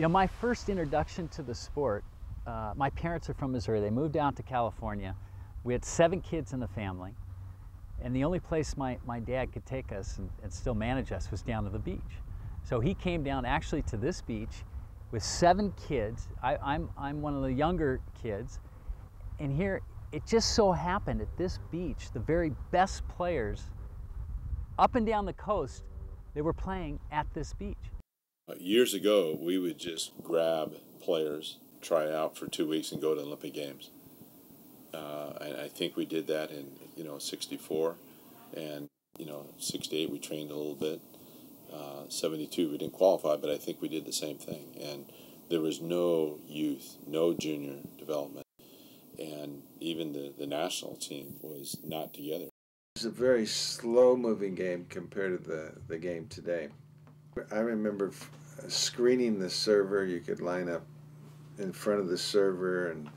You know, my first introduction to the sport, uh, my parents are from Missouri. They moved down to California. We had seven kids in the family. And the only place my, my dad could take us and, and still manage us was down to the beach. So he came down actually to this beach with seven kids. I, I'm, I'm one of the younger kids. And here, it just so happened at this beach, the very best players up and down the coast, they were playing at this beach. Years ago, we would just grab players, try out for two weeks, and go to Olympic Games. Uh, and I think we did that in you know '64, and you know '68 we trained a little bit. Uh, '72 we didn't qualify, but I think we did the same thing. And there was no youth, no junior development, and even the the national team was not together. It's a very slow-moving game compared to the the game today. I remember screening the server. You could line up in front of the server and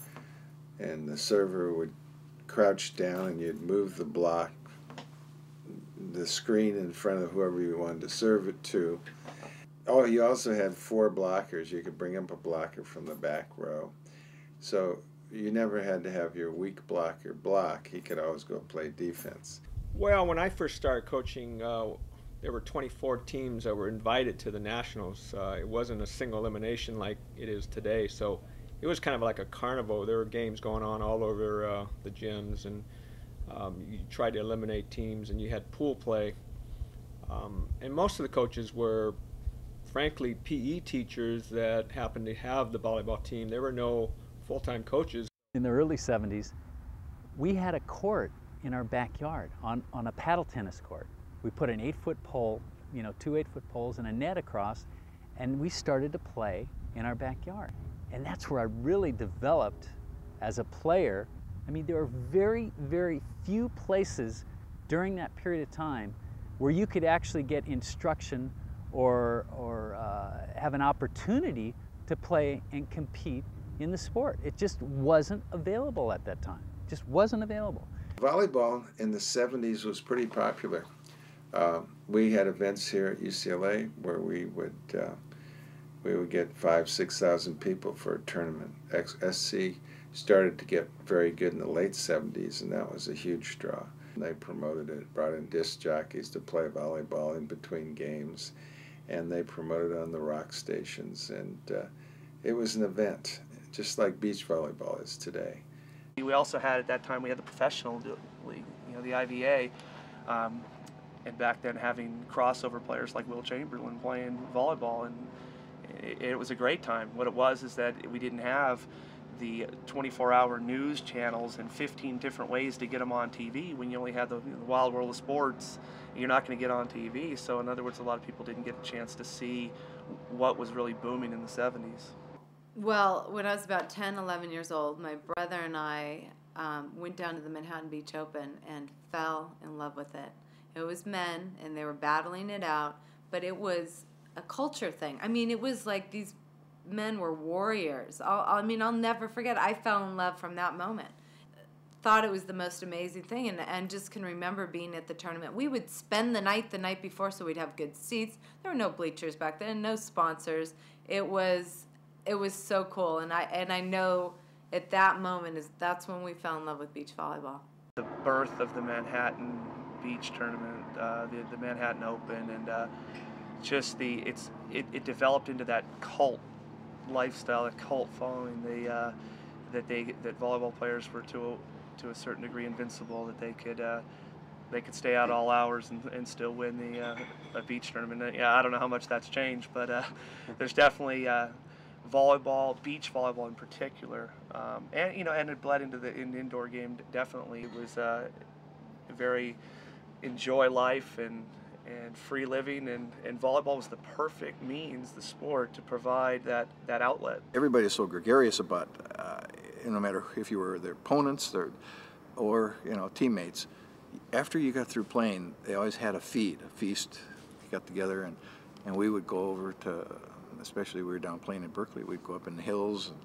and the server would crouch down and you'd move the block, the screen in front of whoever you wanted to serve it to. Oh, you also had four blockers. You could bring up a blocker from the back row. So you never had to have your weak blocker block. He could always go play defense. Well, when I first started coaching, uh, there were 24 teams that were invited to the Nationals. Uh, it wasn't a single elimination like it is today. So it was kind of like a carnival. There were games going on all over uh, the gyms, and um, you tried to eliminate teams, and you had pool play. Um, and most of the coaches were, frankly, PE teachers that happened to have the volleyball team. There were no full-time coaches. In the early 70s, we had a court in our backyard on, on a paddle tennis court. We put an eight-foot pole, you know, two eight-foot poles and a net across, and we started to play in our backyard. And that's where I really developed as a player. I mean, there are very, very few places during that period of time where you could actually get instruction or, or uh, have an opportunity to play and compete in the sport. It just wasn't available at that time. It just wasn't available. Volleyball in the 70s was pretty popular. Uh, we had events here at UCLA where we would uh, we would get five, six thousand people for a tournament. SC started to get very good in the late 70s, and that was a huge draw. They promoted it, brought in disc jockeys to play volleyball in between games, and they promoted on the rock stations, and uh, it was an event, just like beach volleyball is today. We also had at that time we had the professional league, you know, the IVA. Um, and back then having crossover players like Wilt Chamberlain playing volleyball and it, it was a great time. What it was is that we didn't have the 24-hour news channels and 15 different ways to get them on TV when you only had the, you know, the Wide World of Sports. You're not going to get on TV so in other words a lot of people didn't get a chance to see what was really booming in the 70s well when I was about 10 11 years old my brother and I um, went down to the Manhattan Beach Open and fell in love with it it was men and they were battling it out but it was a culture thing. I mean, it was like these men were warriors. I'll, I mean, I'll never forget. I fell in love from that moment. Thought it was the most amazing thing, and, and just can remember being at the tournament. We would spend the night the night before, so we'd have good seats. There were no bleachers back then, no sponsors. It was it was so cool, and I and I know at that moment is that's when we fell in love with beach volleyball. The birth of the Manhattan Beach tournament, uh, the the Manhattan Open, and. Uh, just the it's it, it developed into that cult lifestyle, a cult following. They uh, that they that volleyball players were to a, to a certain degree invincible. That they could uh, they could stay out all hours and, and still win the uh, a beach tournament. Uh, yeah, I don't know how much that's changed, but uh, there's definitely uh, volleyball, beach volleyball in particular, um, and you know, and it bled into the in indoor game. Definitely, it was very enjoy life and and free living and, and volleyball was the perfect means the sport to provide that, that outlet. Everybody's so gregarious about uh, no matter if you were their opponents or, or you know teammates. After you got through playing they always had a feed a feast you got together and, and we would go over to especially we were down playing in berkeley we'd go up in the hills and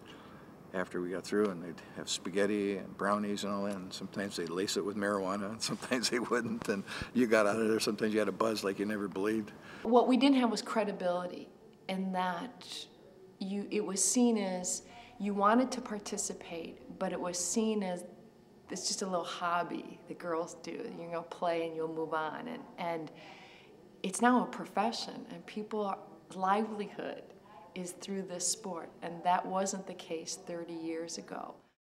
after we got through and they'd have spaghetti and brownies and all that and sometimes they'd lace it with marijuana and sometimes they wouldn't and you got out of there sometimes you had a buzz like you never believed what we didn't have was credibility and that you it was seen as you wanted to participate, but it was seen as it's just a little hobby that girls do. You're gonna play and you'll move on, and and it's now a profession, and people livelihood is through this sport, and that wasn't the case 30 years ago.